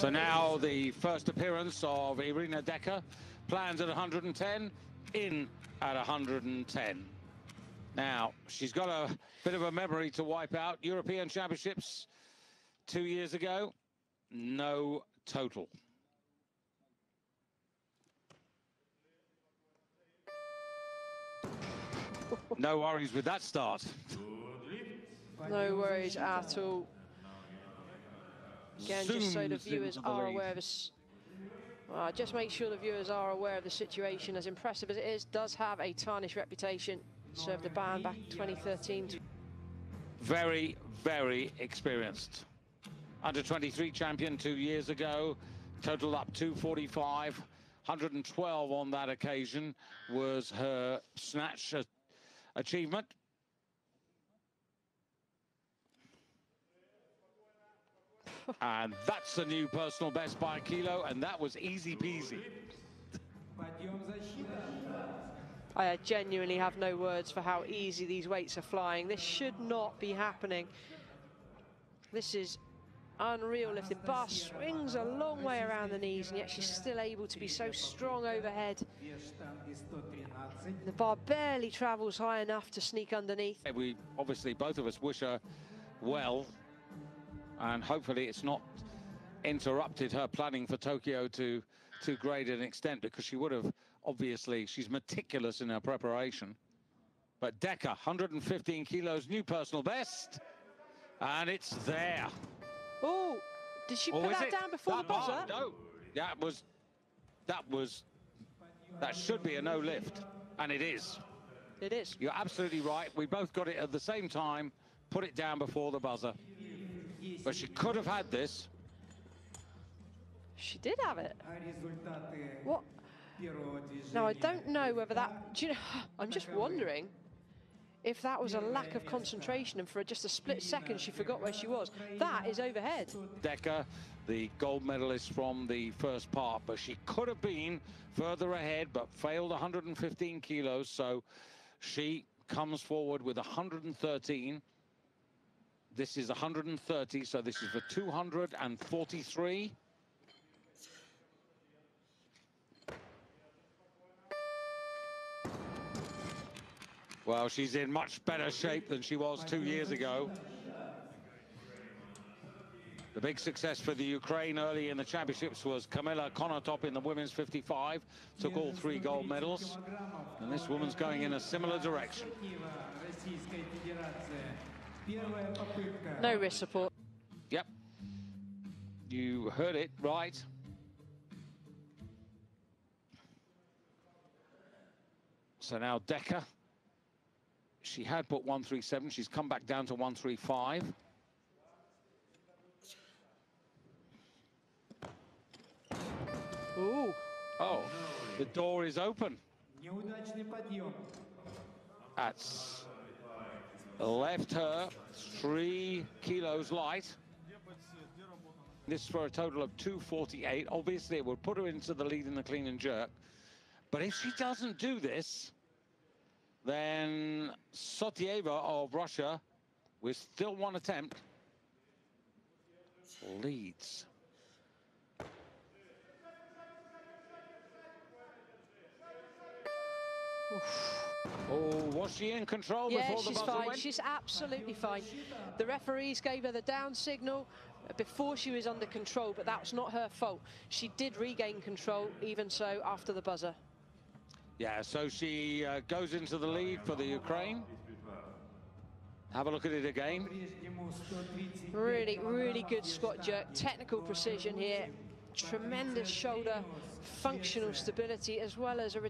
So now the first appearance of Iryna Dekha, planned at 110, in at 110. Now, she's got a bit of a memory to wipe out. European Championships two years ago, no total. No worries with that start. No worries at all. Again, just so the viewers into the are aware of this. Uh, just make sure the viewers are aware of the situation. As impressive as it is, does have a tarnished reputation. Served the ban back in 2013. very, very experienced. Under 23 champion two years ago, total up 245, 112 on that occasion was her snatch achievement. And that's the new personal best by a kilo, and that was easy peasy. I genuinely have no words for how easy these weights are flying. This should not be happening. This is unreal lifting. Bar swings a long way around the knees, and yet she's still able to be so strong overhead. The bar barely travels high enough to sneak underneath. We obviously, both of us wish her well, and hopefully it's not interrupted her planning for Tokyo to too great an extent because she would have obviously she's meticulous in her preparation. But Dekha, 115 kilos, new personal best, and it's there. Oh, did she Oh, put that it? down before That the buzzer? No, that was that was that should be a no lift, and it is. It is. You're absolutely right. We both got it at the same time. Put it down before the buzzer. But she could have had this. She did have it. What? Now, I don't know whether that... Do you know... I'm just wondering if that was a lack of concentration and for just a split second she forgot where she was. That is overhead. Dekha, the gold medalist from the first part, but she could have been further ahead, but failed 115 kilos. So she comes forward with 113. This is 130, so this is for 243. Well, she's in much better shape than she was two years ago. The big success for the Ukraine early in the championships was Kamila Konotop in the women's 55, took all three gold medals. And this woman's going in a similar direction. No wrist support. Yep. You heard it right. So now Dekha. She had put 137. She's come back down to 135. Ooh. Oh, the door is open. That's left her three kilos light. This for a total of 248. Obviously, it would put her into the lead in the clean and jerk. But if she doesn't do this, then Sotieva of Russia, with still one attempt, leads. Oh, was she in control Yeah, before the she's buzzer fine. went? She's absolutely fine. The referees gave her the down signal before she was under control, but that's not her fault. She did regain control, even so, after the buzzer. Yeah, so she uh, goes into the lead for the Ukraine. Have a look at it again. Really, really good squat jerk. Technical precision here. Tremendous shoulder, functional stability, as well as a